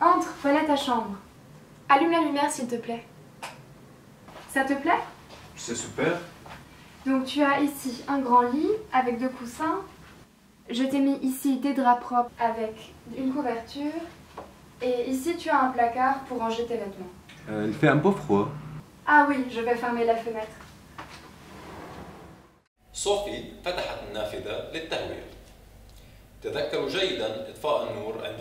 Entre, voilà ta chambre. Allume la lumière s'il te plaît. Ça te plaît? C'est super. Donc tu as ici un grand lit avec deux coussins. Je t'ai mis ici des draps propres avec une couverture. Et ici tu as un placard pour ranger tes vêtements. Euh, il fait un peu froid. Ah oui, je vais fermer la fenêtre. صوفي فتحت النافذة للتهوية. تذكروا جيدا إطفاء النور عند.